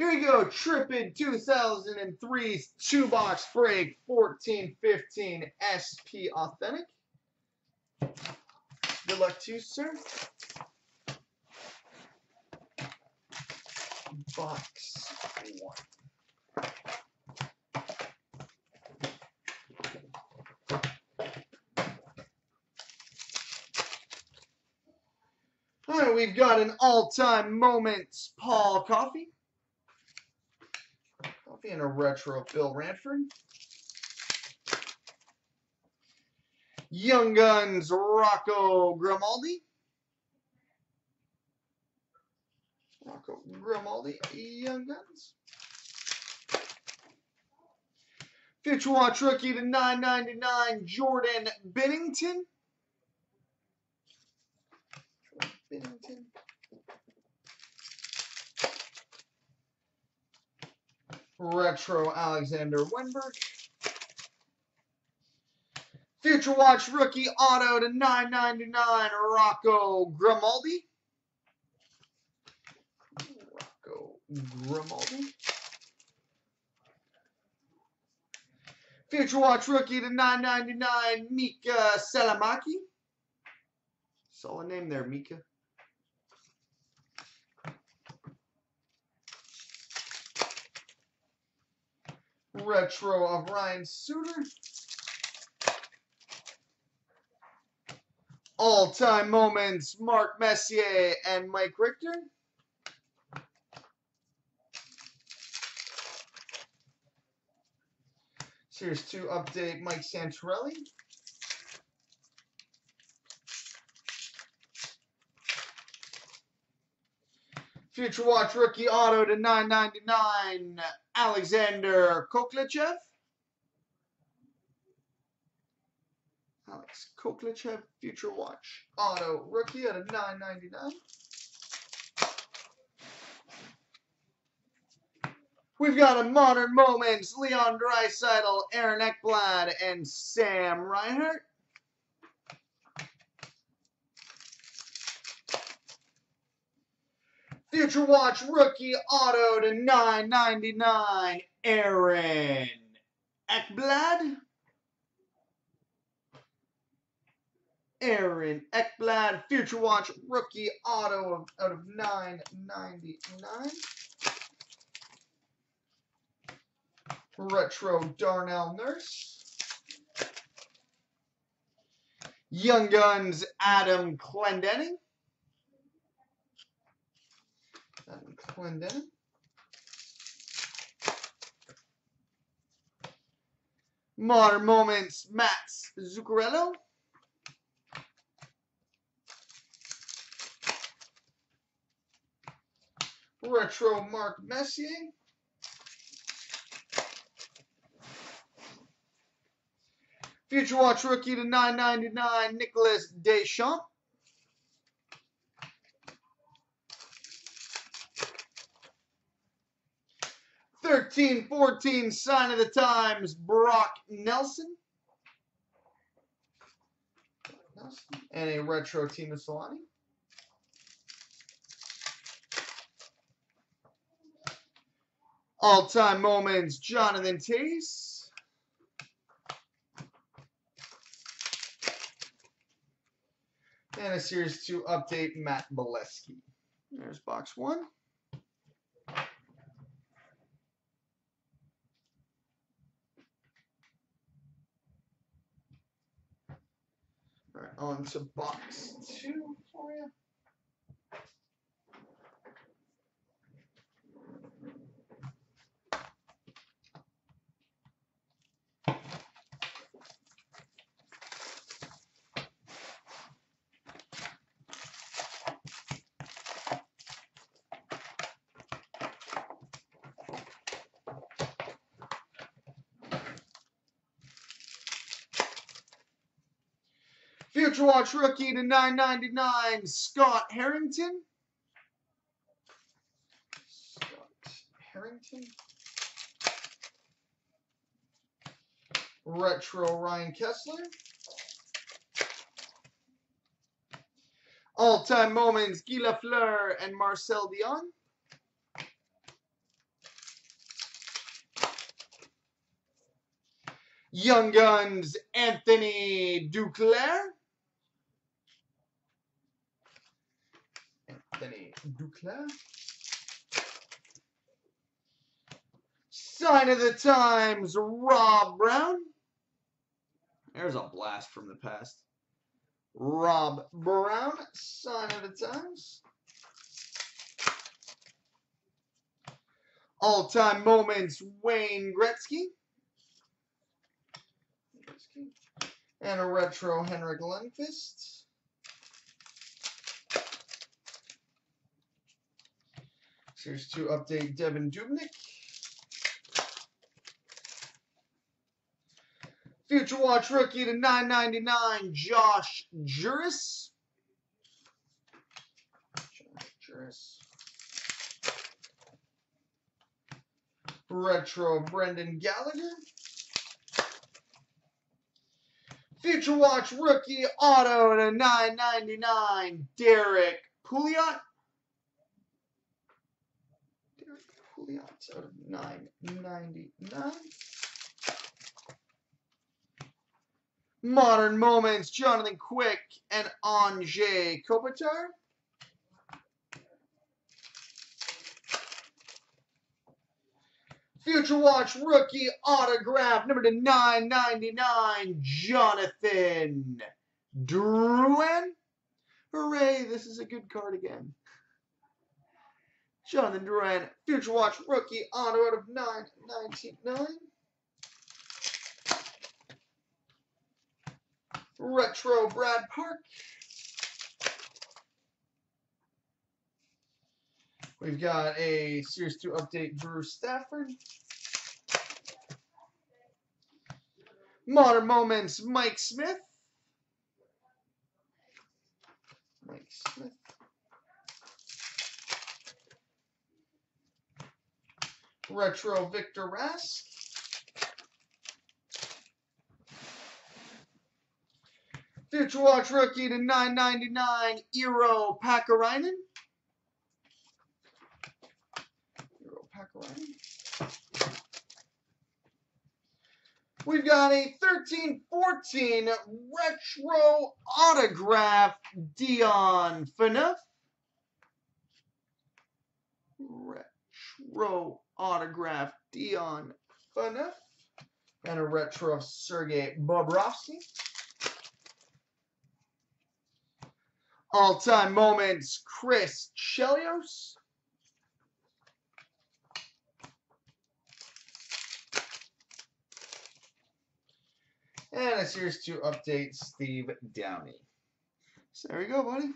Here you go, Tripid 2003 two box break 1415 SP Authentic. Good luck to you, sir. Box one. All right, we've got an all-time moments Paul Coffey. Coffey and a retro Bill Ranford. Young Guns Rocco Grimaldi. Rocco Grimaldi, Young Guns. Future Watch rookie to 999 Jordan Binnington. Bennington. Retro Alexander Wennberg. Future Watch rookie auto to 999 Rocco Grimaldi. Rocco Grimaldi. Future Watch rookie to 999 Miikka Salomaki. Solid name there, Miikka. Retro of Ryan Suter. All-time moments, Mark Messier and Mike Richter. Series 2 update, Mike Santorelli. Future Watch rookie auto to 999, Alexander Khokhlachev. Alex Khokhlachev, Future Watch auto rookie at a 999. We've got a Modern Moments, Leon Draisaitl, Aaron Ekblad, and Sam Reinhart. Future Watch rookie auto to 999 Aaron Ekblad. Aaron Ekblad, Future Watch rookie auto of, out of 999. Retro Darnell Nurse. Young Guns Adam Clendening. Clendening. Modern Moments Max Zuccarello. Retro Mark Messier. Future Watch rookie to 999 Nicholas Deschamps. Thirteen fourteen sign of the times Brock Nelson. And a retro Teemu Selanne. All time moments Jonathan Toews. And a Series 2 update, Matt Beleskey. There's box one. On to box two Future Watch rookie to 999, Scott Harrington. Scott Harrington. Retro Ryan Kesler. All-time moments, Guy Lafleur and Marcel Dionne. Young Guns, Anthony Duclair. Anthony Duclair. Sign of the Times, Rob Brown. There's a blast from the past. Rob Brown, Sign of the Times. All-time moments, Wayne Gretzky. And a retro Henrik Lundqvist. Series 2 update, Devan Dubnyk. Future Watch rookie to 999, Josh Jooris. Josh Jooris. Retro Brendan Gallagher. Future Watch rookie auto to 999, Derrick Pouliot. Pouliot out of 999. Modern Moments, Jonathan Quick and Anze Kopitar. Future Watch rookie autograph number to 999, Jonathan Drouin. Hooray, this is a good card again. Jonathan Drouin, Future Watch rookie auto out of 999. Retro Brad Park. We've got a Series 2 update Drew Stafford. Modern Moments Mike Smith. Mike Smith. Retro Victor Rask. Future Watch rookie to 999 Iiro Pakarinen. Iiro Pakarinen. We've got a 13-14 retro autograph Dion Phaneuf. Retro autograph Dion Phaneuf. And a retro of Sergei Bobrovsky. All-time moments, Chris Chelios. And a Series 2 update, Steve Downie. So there you go, buddy.